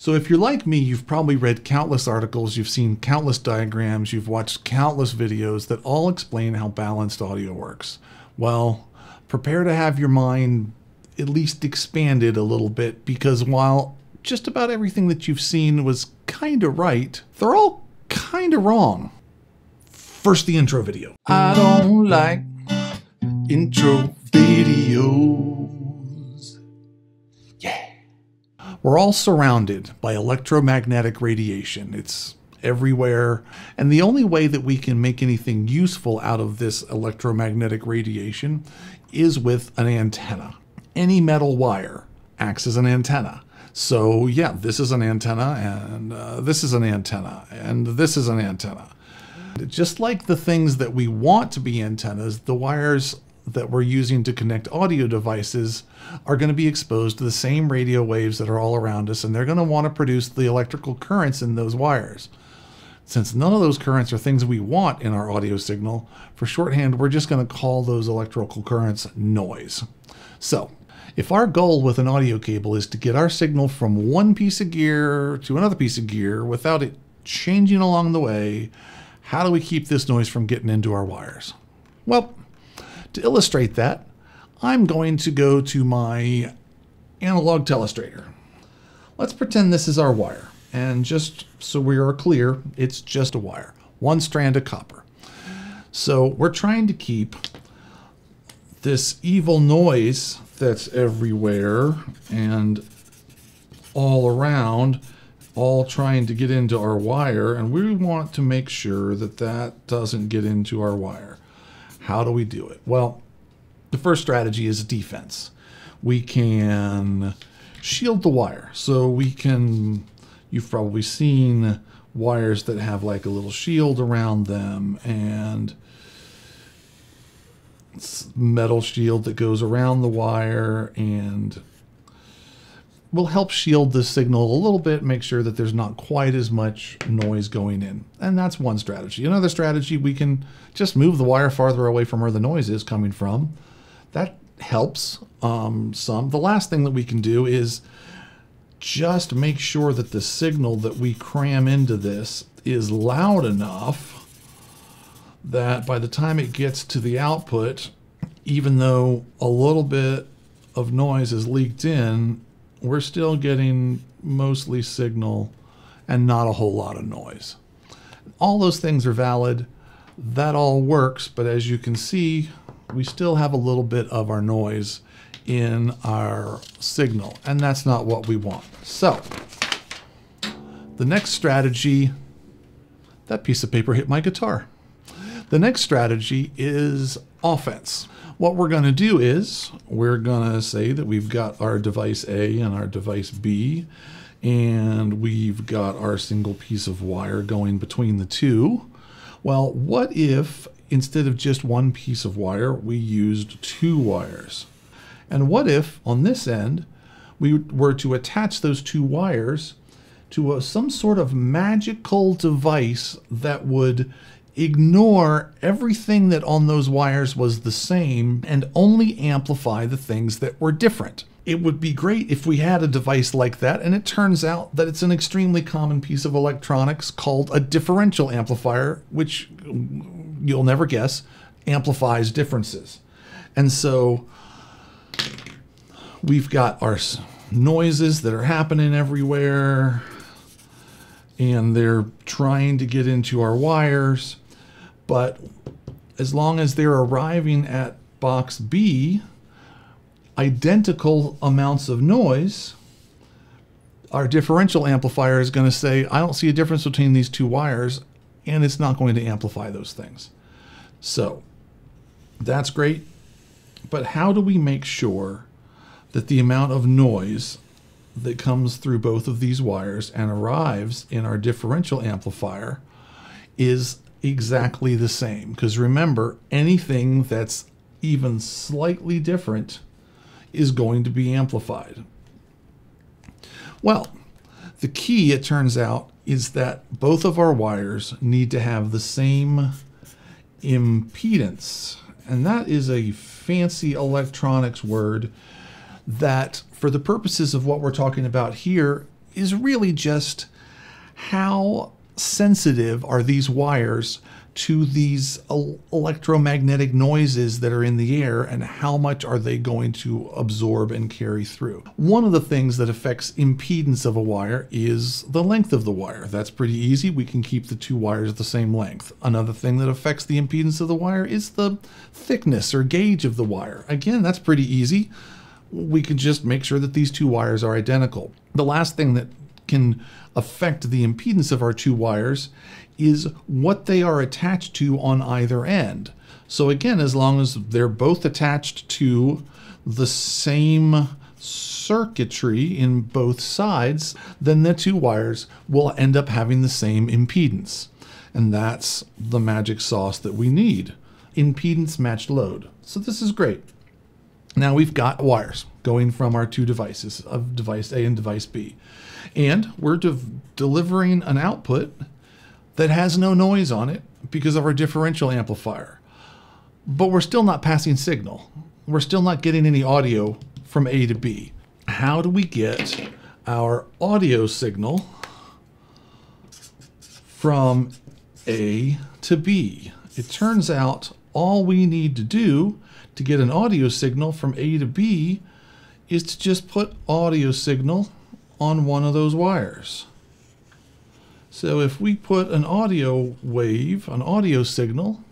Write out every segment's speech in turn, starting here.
So if you're like me, you've probably read countless articles, you've seen countless diagrams, you've watched countless videos that all explain how balanced audio works. Well, prepare to have your mind at least expanded a little bit because while just about everything that you've seen was kind of right, they're all kind of wrong. First, the intro video. I don't like intro videos. We're all surrounded by electromagnetic radiation. It's everywhere. And the only way that we can make anything useful out of this electromagnetic radiation is with an antenna. Any metal wire acts as an antenna. So, yeah, this is an antenna, and uh, this is an antenna, and this is an antenna. Just like the things that we want to be antennas, the wires that we're using to connect audio devices are going to be exposed to the same radio waves that are all around us, and they're going to want to produce the electrical currents in those wires. Since none of those currents are things we want in our audio signal, for shorthand, we're just going to call those electrical currents noise. So, if our goal with an audio cable is to get our signal from one piece of gear to another piece of gear without it changing along the way, how do we keep this noise from getting into our wires? Well, to illustrate that, I'm going to go to my analog telestrator. Let's pretend this is our wire. And just so we are clear, it's just a wire, one strand of copper. So we're trying to keep this evil noise that's everywhere and all around, all trying to get into our wire. And we want to make sure that that doesn't get into our wire. How do we do it? Well, the first strategy is defense. We can shield the wire. So we can, you've probably seen wires that have like a little shield around them and metal shield that goes around the wire and will help shield the signal a little bit, make sure that there's not quite as much noise going in. And that's one strategy. Another strategy, we can just move the wire farther away from where the noise is coming from. That helps um, some. The last thing that we can do is just make sure that the signal that we cram into this is loud enough that by the time it gets to the output, even though a little bit of noise is leaked in, we're still getting mostly signal and not a whole lot of noise. All those things are valid. That all works, but as you can see, we still have a little bit of our noise in our signal, and that's not what we want. So, the next strategy, that piece of paper hit my guitar. The next strategy is offense. What we're going to do is we're going to say that we've got our device A and our device B, and we've got our single piece of wire going between the two. Well, what if instead of just one piece of wire, we used two wires? And what if on this end, we were to attach those two wires to a, some sort of magical device that would ignore everything that on those wires was the same and only amplify the things that were different. It would be great if we had a device like that, and it turns out that it's an extremely common piece of electronics called a differential amplifier, which you'll never guess amplifies differences. And so we've got our noises that are happening everywhere, and they're trying to get into our wires. But as long as they're arriving at box B, identical amounts of noise, our differential amplifier is going to say, I don't see a difference between these two wires, and it's not going to amplify those things. So that's great. But how do we make sure that the amount of noise that comes through both of these wires and arrives in our differential amplifier is exactly the same. Because remember, anything that's even slightly different is going to be amplified. Well, the key, it turns out, is that both of our wires need to have the same impedance. And that is a fancy electronics word that, for the purposes of what we're talking about here, is really just how sensitive are these wires to these electromagnetic noises that are in the air and how much are they going to absorb and carry through. One of the things that affects impedance of a wire is the length of the wire. That's pretty easy. We can keep the two wires the same length. Another thing that affects the impedance of the wire is the thickness or gauge of the wire. Again, that's pretty easy. We can just make sure that these two wires are identical. The last thing that can affect the impedance of our two wires is what they are attached to on either end. So again, as long as they're both attached to the same circuitry in both sides, then the two wires will end up having the same impedance. And that's the magic sauce that we need. Impedance matched load. So this is great. Now we've got wires going from our two devices of device A and device B. And we're de delivering an output that has no noise on it because of our differential amplifier. But we're still not passing signal. We're still not getting any audio from A to B. How do we get our audio signal from A to B? It turns out all we need to do to get an audio signal from A to B is to just put audio signal on one of those wires. So if we put an audio wave, an audio signal,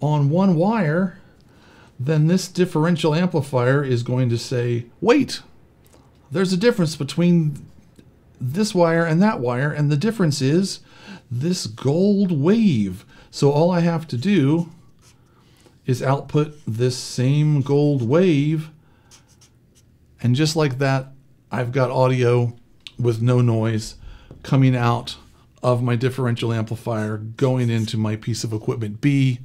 on one wire, then this differential amplifier is going to say, wait, there's a difference between this wire and that wire, and the difference is this gold wave. So all I have to do is output this same gold wave, and just like that, I've got audio with no noise coming out of my differential amplifier going into my piece of equipment B.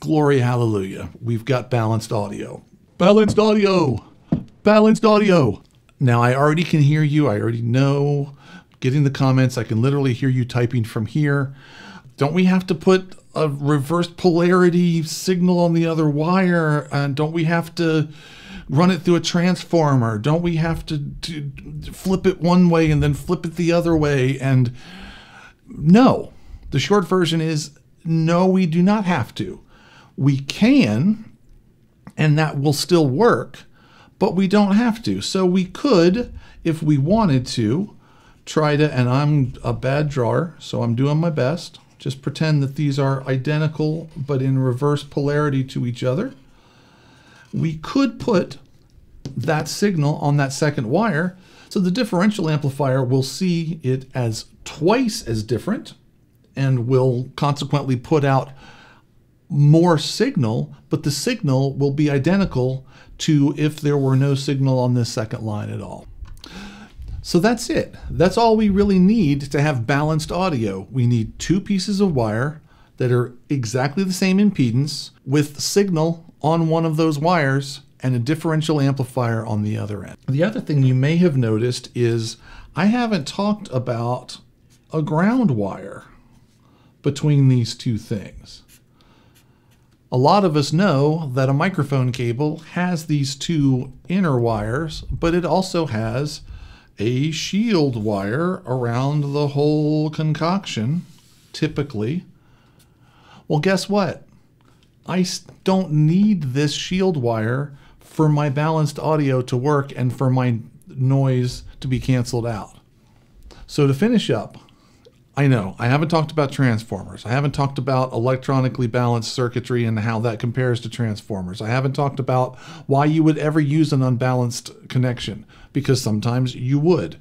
Glory, hallelujah. We've got balanced audio. Balanced audio. Balanced audio. Now I already can hear you. I already know. Getting the comments, I can literally hear you typing from here. Don't we have to put a reverse polarity signal on the other wire? And don't we have to run it through a transformer? Don't we have to, to flip it one way and then flip it the other way? And no, the short version is no, we do not have to. We can, and that will still work, but we don't have to. So we could, if we wanted to, try to, and I'm a bad drawer, so I'm doing my best. Just pretend that these are identical but in reverse polarity to each other we could put that signal on that second wire. So the differential amplifier will see it as twice as different and will consequently put out more signal, but the signal will be identical to if there were no signal on this second line at all. So that's it. That's all we really need to have balanced audio. We need two pieces of wire that are exactly the same impedance with signal on one of those wires and a differential amplifier on the other end. The other thing you may have noticed is I haven't talked about a ground wire between these two things. A lot of us know that a microphone cable has these two inner wires, but it also has a shield wire around the whole concoction, typically. Well, guess what? I don't need this shield wire for my balanced audio to work and for my noise to be canceled out. So to finish up, I know I haven't talked about transformers. I haven't talked about electronically balanced circuitry and how that compares to transformers. I haven't talked about why you would ever use an unbalanced connection because sometimes you would.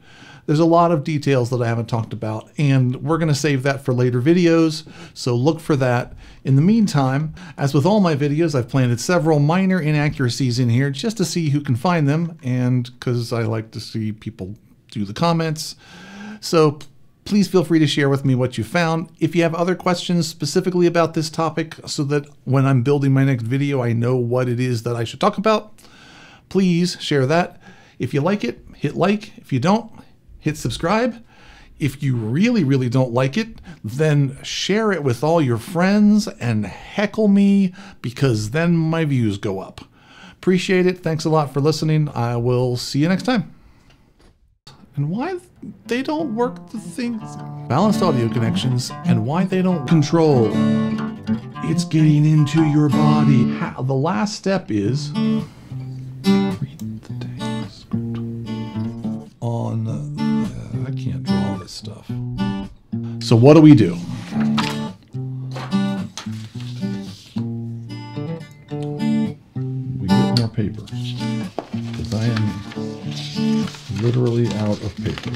There's a lot of details that I haven't talked about, and we're going to save that for later videos, so look for that. In the meantime, as with all my videos, I've planted several minor inaccuracies in here just to see who can find them, and because I like to see people do the comments. So please feel free to share with me what you found. If you have other questions specifically about this topic so that when I'm building my next video, I know what it is that I should talk about, please share that. If you like it, hit like. If you don't, hit subscribe. If you really, really don't like it, then share it with all your friends and heckle me because then my views go up. Appreciate it. Thanks a lot for listening. I will see you next time. And why they don't work the things. Balanced audio connections and why they don't control. It's getting into your body. The last step is. stuff. So what do we do? We get more paper because I am literally out of paper.